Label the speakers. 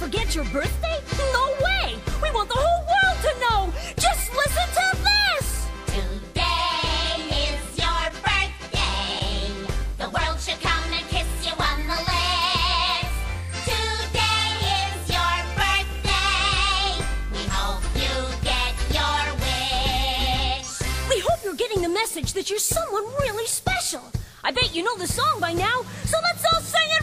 Speaker 1: Forget your birthday? No way! We want the whole world to know! Just listen to this!
Speaker 2: Today is your birthday. The world should come and kiss you on the lips. Today is your birthday. We hope you get your wish.
Speaker 1: We hope you're getting the message that you're someone really special. I bet you know the song by now, so let's all sing it